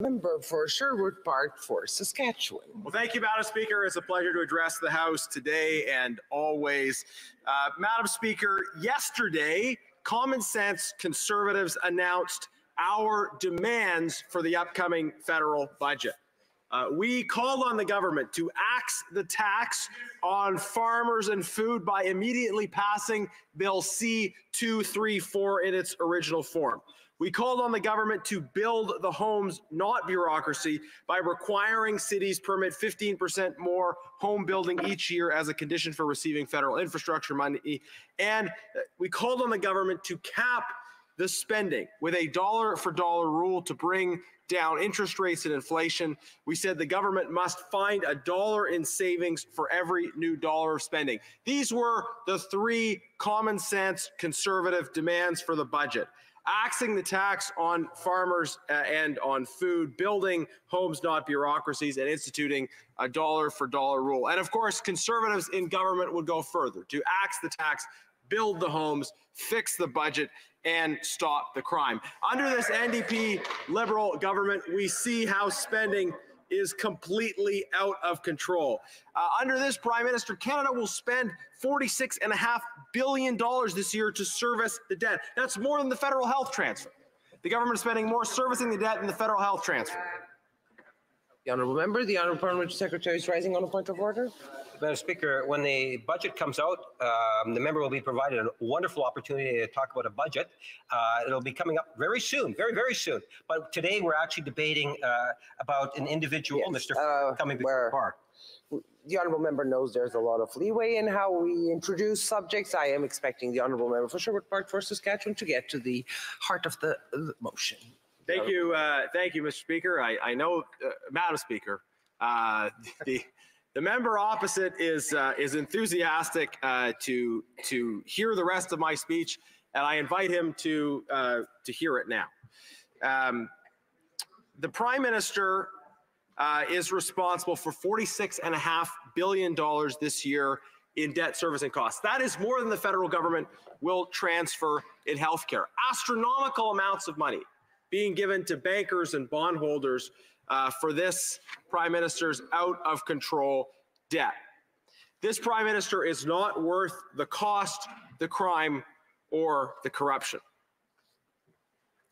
Member for Sherwood Park Fort Saskatchewan. Well, thank you, Madam Speaker. It's a pleasure to address the House today and always. Uh, Madam Speaker, yesterday, Common Sense Conservatives announced our demands for the upcoming federal budget. Uh, we called on the government to axe the tax on farmers and food by immediately passing Bill C 234 in its original form. We called on the government to build the homes, not bureaucracy, by requiring cities permit 15% more home building each year as a condition for receiving federal infrastructure money. And uh, we called on the government to cap the spending with a dollar for dollar rule to bring down interest rates and inflation. We said the government must find a dollar in savings for every new dollar of spending. These were the three common sense conservative demands for the budget axing the tax on farmers uh, and on food, building homes, not bureaucracies, and instituting a dollar for dollar rule. And of course, conservatives in government would go further to axe the tax, build the homes, fix the budget, and stop the crime. Under this NDP Liberal government, we see how spending is completely out of control. Uh, under this Prime Minister, Canada will spend $46.5 billion this year to service the debt. That's more than the federal health transfer. The government is spending more servicing the debt than the federal health transfer. The Honourable Member, the Honourable Parliamentary Secretary is rising on a point of order. Madam Speaker, when the budget comes out, um, the member will be provided a wonderful opportunity to talk about a budget. Uh, it'll be coming up very soon, very, very soon. But today we're actually debating uh, about an individual, yes. Mr. Uh, coming before the bar. The honourable member knows there's a lot of leeway in how we introduce subjects. I am expecting the honourable member for Sherwood Park Fort Saskatchewan to get to the heart of the, the motion. Thank you, uh, thank you, Mr. Speaker. I, I know, uh, Madam Speaker, uh, the the member opposite is uh, is enthusiastic uh, to to hear the rest of my speech, and I invite him to uh, to hear it now. Um, the Prime Minister uh, is responsible for forty-six and a half billion dollars this year in debt servicing costs. That is more than the federal government will transfer in healthcare. Astronomical amounts of money being given to bankers and bondholders uh, for this prime minister's out of control debt. This prime minister is not worth the cost, the crime, or the corruption.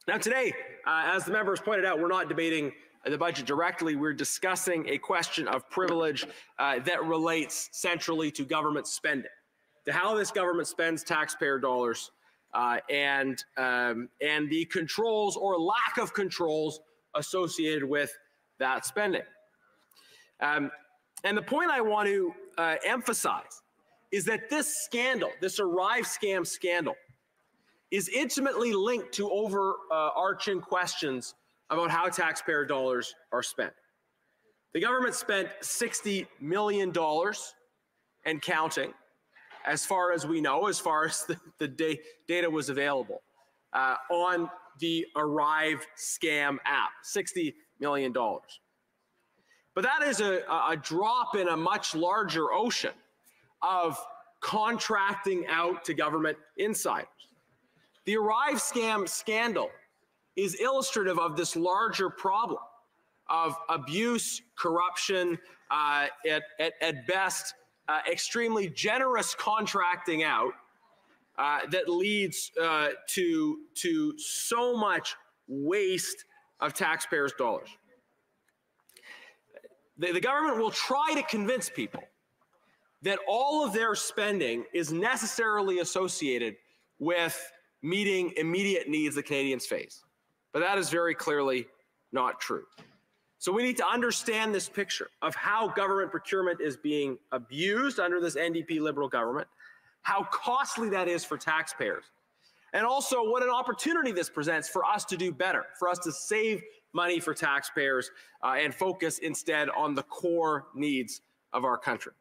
Now, today, uh, as the members pointed out, we're not debating the budget directly. We're discussing a question of privilege uh, that relates centrally to government spending, to how this government spends taxpayer dollars, uh, and um, and the controls or lack of controls associated with that spending. Um, and the point I want to uh, emphasize is that this scandal, this Arrive scam scandal, is intimately linked to overarching questions about how taxpayer dollars are spent. The government spent $60 million and counting, as far as we know, as far as the, the da data was available, uh, on the Arrive scam app, $60 million. dollars, But that is a, a drop in a much larger ocean of contracting out to government insiders. The Arrive scam scandal is illustrative of this larger problem of abuse, corruption, uh, at, at, at, best, uh, extremely generous contracting out uh, that leads uh, to, to so much waste of taxpayers' dollars. The, the government will try to convince people that all of their spending is necessarily associated with meeting immediate needs the Canadians face. But that is very clearly not true. So we need to understand this picture of how government procurement is being abused under this NDP Liberal government, how costly that is for taxpayers, and also what an opportunity this presents for us to do better, for us to save money for taxpayers uh, and focus instead on the core needs of our country.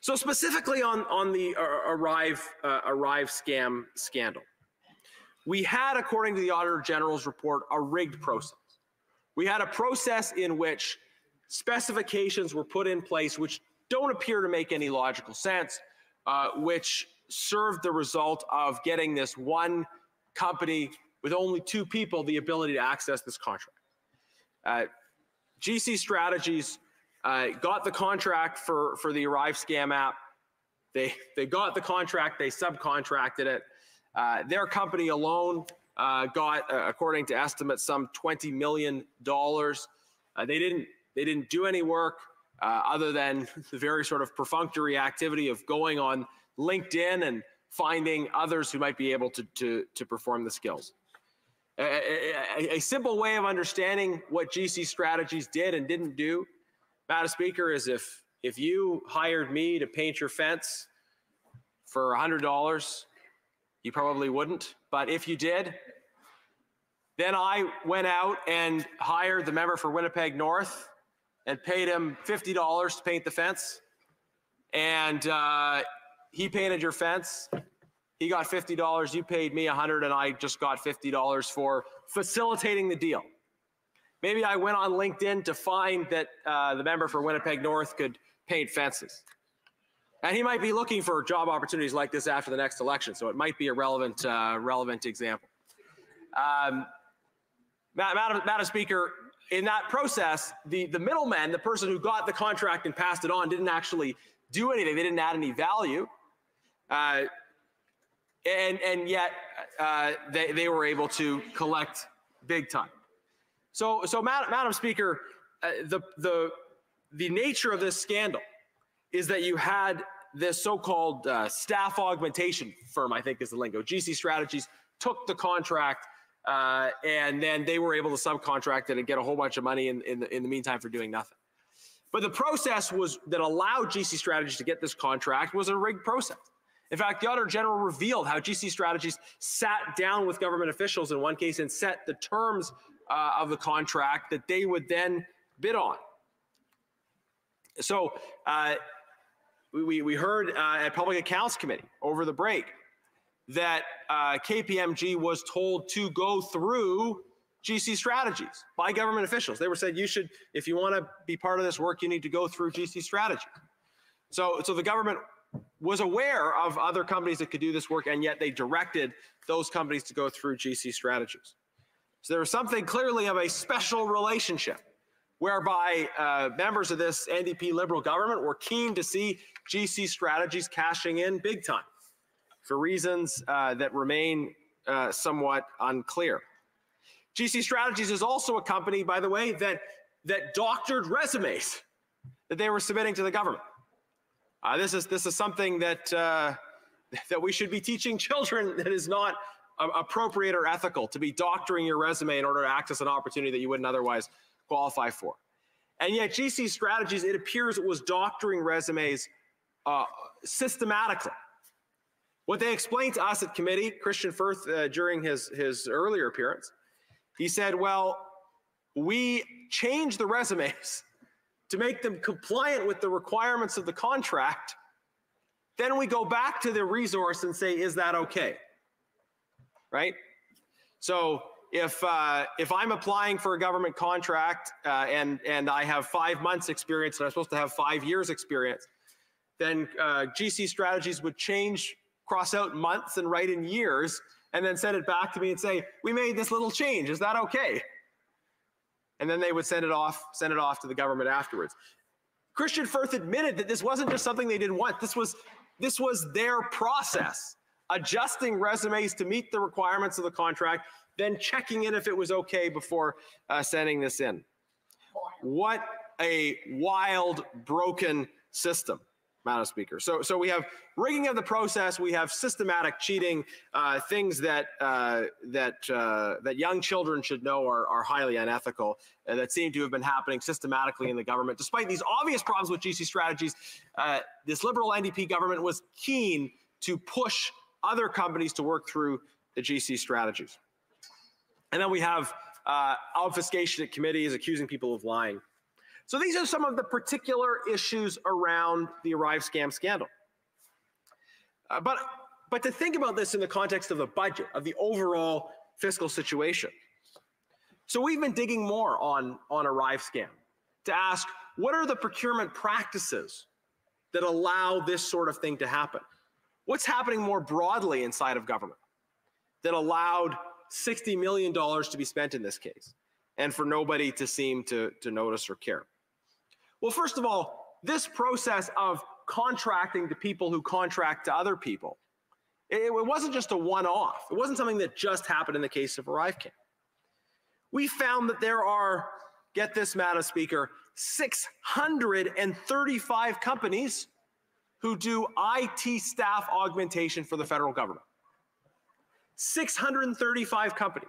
So specifically on, on the uh, Arrive, uh, Arrive scam scandal, we had, according to the Auditor General's report, a rigged process. We had a process in which specifications were put in place which don't appear to make any logical sense, uh, which served the result of getting this one company with only two people the ability to access this contract. Uh, GC Strategies uh, got the contract for, for the Arrive Scam app. They, they got the contract, they subcontracted it. Uh, their company alone uh, got, uh, according to estimates, some $20 million. Uh, they, didn't, they didn't do any work other than the very sort of perfunctory activity of going on LinkedIn and finding others who might be able to, to, to perform the skills. A, a, a, simple way of understanding what GC strategies did and didn't do, Madam Speaker, is if if you hired me to paint your fence for $100, you probably wouldn't. But if you did, then I went out and hired the member for Winnipeg North and paid him $50 to paint the fence. And uh, he painted your fence. He got $50. You paid me 100 and I just got $50 for facilitating the deal. Maybe I went on LinkedIn to find that uh, the member for Winnipeg North could paint fences. And he might be looking for job opportunities like this after the next election, so it might be a relevant, uh, relevant example. Um, Madam, Madam Speaker, in that process, the, the middleman, the person who got the contract and passed it on, didn't actually do anything. They didn't add any value. Uh, and, and yet uh, they, they were able to collect big time. So, so Madam, Madam Speaker, uh, the, the, the nature of this scandal is that you had this so-called uh, staff augmentation firm, I think is the lingo, GC Strategies, took the contract uh, and then they were able to subcontract it and get a whole bunch of money in, in, the, in the meantime for doing nothing. But the process was that allowed GC Strategies to get this contract was a rigged process. In fact, the Auditor General revealed how GC Strategies sat down with government officials in one case and set the terms uh, of the contract that they would then bid on. So uh, we, we heard uh, at Public Accounts Committee over the break that uh, KPMG was told to go through GC strategies by government officials. They were said you should, if you want to be part of this work, you need to go through GC strategy. So, so the government was aware of other companies that could do this work, and yet they directed those companies to go through GC strategies. So there was something clearly of a special relationship whereby uh, members of this NDP Liberal government were keen to see GC strategies cashing in big time for reasons uh, that remain uh, somewhat unclear. GC Strategies is also a company, by the way, that, that doctored resumes that they were submitting to the government. Uh, this, is, this is something that, uh, that we should be teaching children that is not appropriate or ethical to be doctoring your resume in order to access an opportunity that you wouldn't otherwise qualify for. And yet, GC Strategies, it appears it was doctoring resumes uh, systematically. What they explained to us at committee, Kristian Firth, uh, during his, his earlier appearance, he said, well, we changed the resumes to make them compliant with the requirements of the contract. Then we go back to the resource and say, is that okay? Right? So if uh, if I'm applying for a government contract uh, and and I have five months experience and I'm supposed to have five years experience, then uh, GC strategies would change, cross out months and write in years, and then send it back to me and say, "We made this little change. Is that okay?" And then they would send it off, send it off to the government afterwards. Kristian Firth admitted that this wasn't just something they didn't want. This was this was their process, adjusting resumes to meet the requirements of the contract then checking in if it was okay before uh, sending this in. What a wild, broken system. Madam Speaker. So, so we have rigging of the process. We have systematic cheating, uh, things that uh, that uh, that young children should know are, are highly unethical. Uh, that seem to have been happening systematically in the government, despite these obvious problems with GC strategies. Uh, this Liberal NDP government was keen to push other companies to work through the GC strategies. And then we have uh, obfuscation at committees accusing people of lying. So these are some of the particular issues around the Arrive scam scandal. Uh, but, but to think about this in the context of the budget, of the overall fiscal situation. So we've been digging more on, on Arrive scam to ask what are the procurement practices that allow this sort of thing to happen? What's happening more broadly inside of government that allowed $60 million to be spent in this case. and for nobody to seem to, to notice or care? Well, first of all, this process of contracting to people who contract to other people, it, it wasn't just a one off. It wasn't something that just happened in the case of ArriveScam. We found that there are, get this, Madam Speaker, 635 companies who do IT staff augmentation for the federal government. 635 companies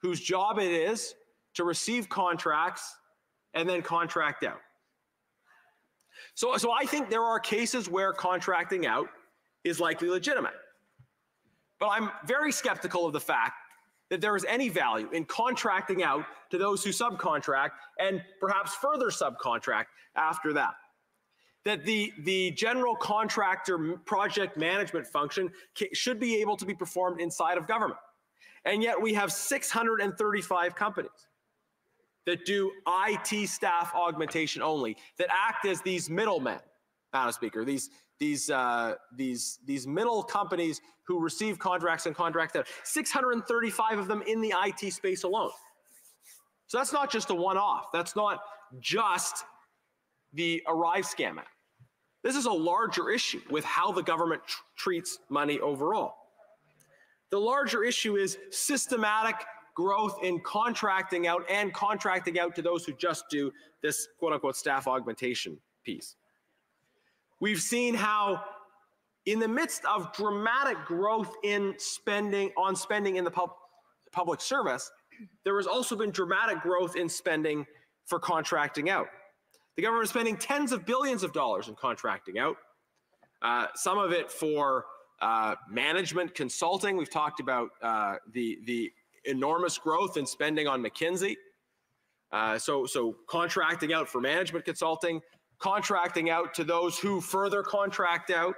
whose job it is to receive contracts and then contract out. So, so I think there are cases where contracting out is likely legitimate. But I'm very skeptical of the fact that there is any value in contracting out to those who subcontract and perhaps further subcontract after that. That the, the general contractor project management function should be able to be performed inside of government. And yet we have 635 companies that do IT staff augmentation only, that act as these middlemen, Madam Speaker, these, these, uh, these, these middle companies who receive contracts and contract out. 635 of them in the IT space alone. So that's not just a one-off. That's not just the Arrive Scam Act. This is a larger issue with how the government tr treats money overall. The larger issue is systematic growth in contracting out and contracting out to those who just do this quote unquote staff augmentation piece. We've seen how in the midst of dramatic growth in spending on spending in the pub, public service, there has also been dramatic growth in spending for contracting out. The government is spending tens of billions of dollars in contracting out, uh, some of it for uh, management consulting. We've talked about uh, the, the enormous growth in spending on McKinsey. Uh, so, so contracting out for management consulting, contracting out to those who further contract out.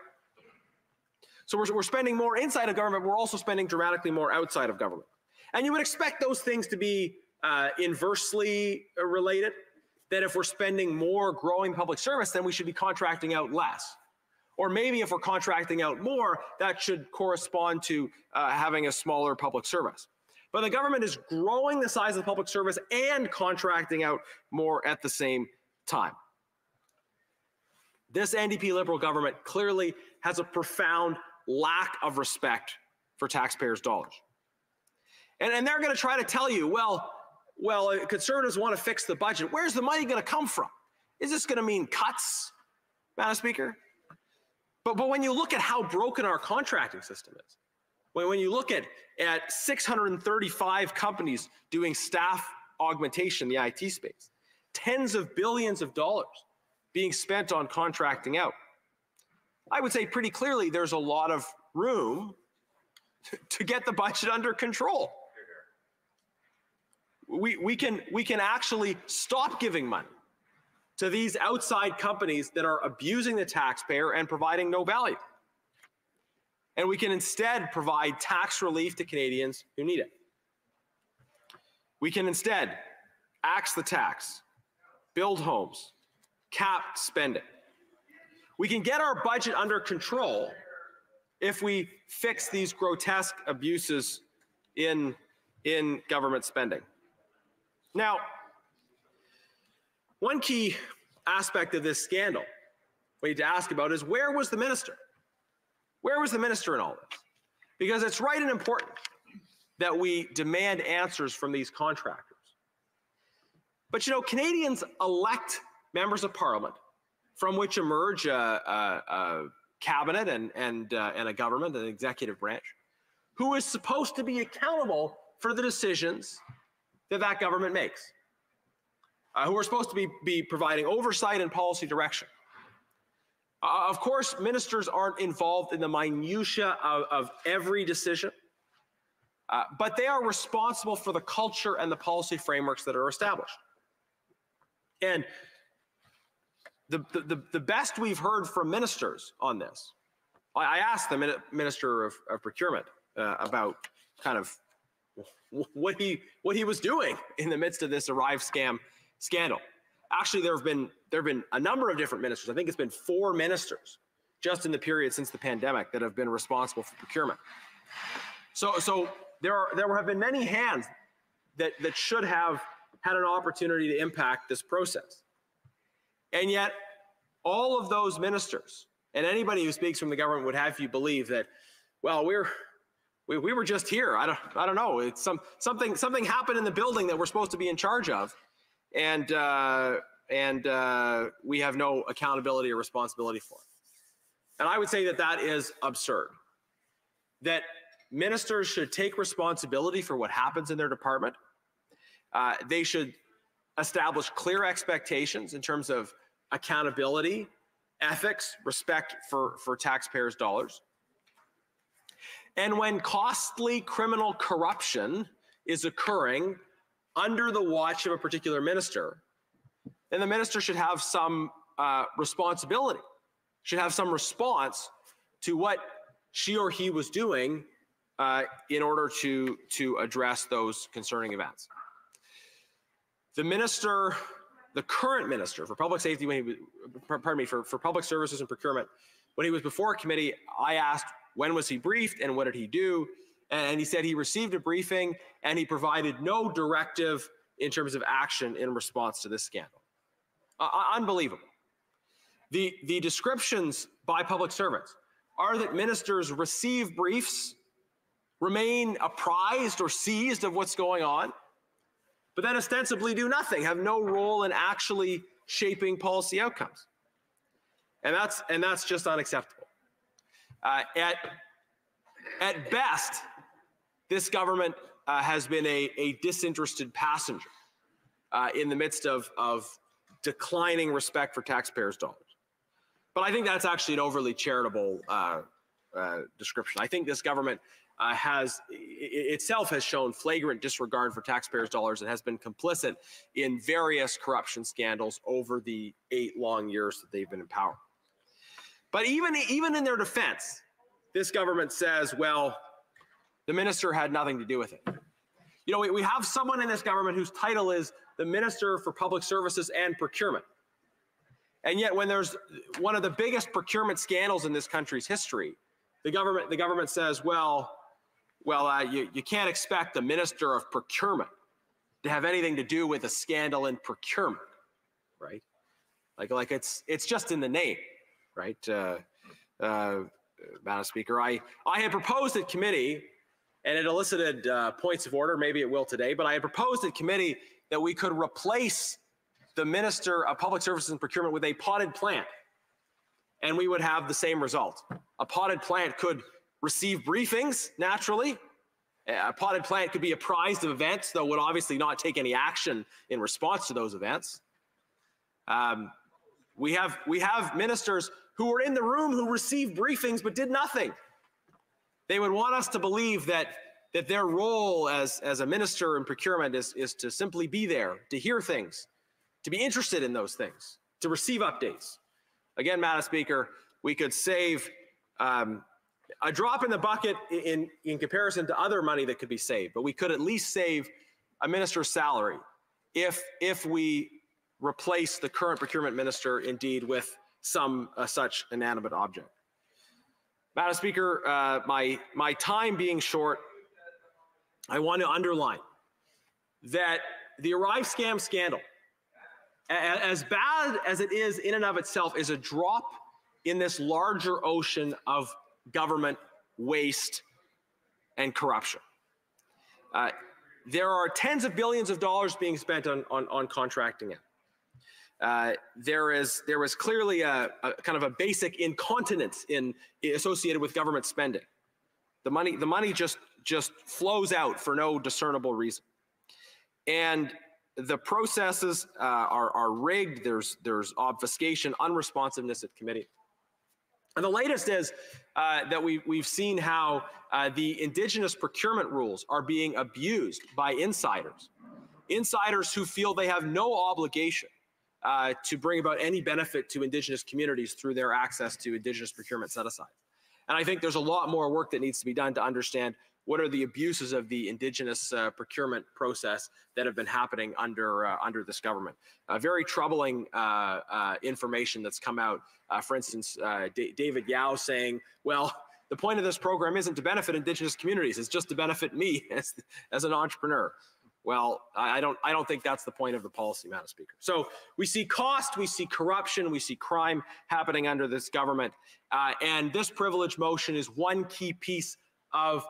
So we're, we're spending more inside of government. We're also spending dramatically more outside of government. And you would expect those things to be uh, inversely related, that if we're spending more growing public service, then we should be contracting out less. Or maybe if we're contracting out more, that should correspond to uh, having a smaller public service. But the government is growing the size of the public service and contracting out more at the same time. This NDP Liberal government clearly has a profound lack of respect for taxpayers' dollars. And, and they're going to try to tell you, well, well, uh, conservatives want to fix the budget. Where's the money going to come from? Is this going to mean cuts, Madam Speaker? But, but when you look at how broken our contracting system is, when, when you look at, at 635 companies doing staff augmentation in the IT space, tens of billions of dollars being spent on contracting out, I would say pretty clearly there's a lot of room to get the budget under control. We, we, can, we can actually stop giving money to these outside companies that are abusing the taxpayer and providing no value. And we can instead provide tax relief to Canadians who need it. We can instead axe the tax, build homes, cap spending. We can get our budget under control if we fix these grotesque abuses in, in government spending. Now, one key aspect of this scandal we need to ask about is where was the minister? Where was the minister in all this? Because it's right and important that we demand answers from these contractors. But you know, Canadians elect members of parliament from which emerge a, a, a cabinet and, and, uh, and a government, an executive branch, who is supposed to be accountable for the decisions that that government makes, uh, who are supposed to be, be providing oversight and policy direction. Uh, of course, ministers aren't involved in the minutia of, of every decision, uh, but they are responsible for the culture and the policy frameworks that are established. And the, the, the best we've heard from ministers on this, I, I asked the Minister of, of Procurement uh, about kind of what he what he was doing in the midst of this Arrive scam scandal. Actually, there have been there have been a number of different ministers. I think it's been four ministers just in the period since the pandemic that have been responsible for procurement. So so there are there have been many hands that that should have had an opportunity to impact this process. And yet, all of those ministers and anybody who speaks from the government would have you believe that, well, we're we, we were just here. I don't I don't know. It's some something something happened in the building that we're supposed to be in charge of, and uh, and uh, we have no accountability or responsibility for it. And I would say that that is absurd. That ministers should take responsibility for what happens in their department. Uh, they should establish clear expectations in terms of accountability, ethics, respect for, for taxpayers' dollars. And when costly criminal corruption is occurring under the watch of a particular minister, then the minister should have some uh, responsibility, should have some response to what she or he was doing uh, in order to, to address those concerning events. The minister, the current minister for public safety, when he pardon me, for, for public services and procurement, when he was before a committee, I asked when was he briefed and what did he do? And he said he received a briefing and he provided no directive in terms of action in response to this scandal. Uh, unbelievable. The, the descriptions by public servants are that ministers receive briefs, remain apprised or seized of what's going on, but then ostensibly do nothing, have no role in actually shaping policy outcomes. And that's, and that's just unacceptable. Uh, at, at best, this government uh, has been a, a disinterested passenger uh, in the midst of, of declining respect for taxpayers' dollars. But I think that's actually an overly charitable uh, uh, description. I think this government uh, has itself has shown flagrant disregard for taxpayers' dollars and has been complicit in various corruption scandals over the eight long years that they've been in power. But even, even in their defense, this government says, well, the minister had nothing to do with it. You know, we, we have someone in this government whose title is the Minister for Public Services and Procurement. And yet, when there's one of the biggest procurement scandals in this country's history, the government, the government says, well, well, uh, you, you can't expect the Minister of Procurement to have anything to do with a scandal in procurement, right? Like, like it's, it's just in the name right? Uh, uh, Madam Speaker, I, I had proposed at committee, and it elicited uh, points of order, maybe it will today, but I had proposed in committee that we could replace the Minister of Public Services and Procurement with a potted plant, and we would have the same result. A potted plant could receive briefings naturally. A potted plant could be apprised of events, though would obviously not take any action in response to those events. Um, we have we have ministers who were in the room who received briefings but did nothing. They would want us to believe that, that their role as, as a minister in procurement is, is to simply be there, to hear things, to be interested in those things, to receive updates. Again, Madam Speaker, we could save um, a drop in the bucket in, in comparison to other money that could be saved, but we could at least save a minister's salary if, if we replace the current procurement minister indeed with some uh, such inanimate object. Madam Speaker, uh, my, my time being short, I want to underline that the Arrive scam scandal, as bad as it is in and of itself, is a drop in this larger ocean of government waste and corruption. Uh, there are tens of billions of dollars being spent on, on, on contracting it. Uh, there is there was clearly a, a, kind of a basic incontinence in associated with government spending. The money the money just just flows out for no discernible reason, and the processes uh, are are rigged. There's there's obfuscation, unresponsiveness at committee. And the latest is uh, that we, we've seen how uh, the indigenous procurement rules are being abused by insiders. Insiders who feel they have no obligation uh, to bring about any benefit to Indigenous communities through their access to Indigenous procurement set aside. And I think there's a lot more work that needs to be done to understand what are the abuses of the Indigenous uh, procurement process that have been happening under uh, under this government. Uh, very troubling uh, uh, information that's come out. Uh, for instance, D- David Yeo saying, "Well." The point of this program isn't to benefit Indigenous communities; it's just to benefit me as, as an entrepreneur. Well, I don't, I don't think that's the point of the policy, Madam Speaker. So we see cost, we see corruption, we see crime happening under this government. Uh, and this privilege motion is one key piece of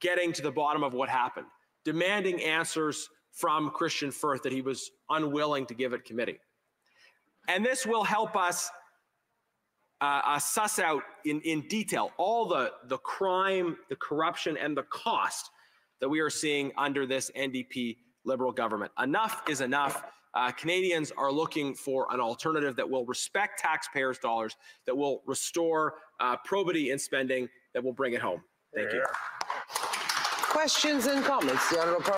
getting to the bottom of what happened, demanding answers from Kristian Firth that he was unwilling to give at committee. And this will help us uh, uh, suss out in, in detail all the, the crime, the corruption, and the cost that we are seeing under this NDP Liberal government. Enough is enough. Uh, Canadians are looking for an alternative that will respect taxpayers' dollars, that will restore uh, probity in spending, that will bring it home. Thank you. Questions and comments? The Honourable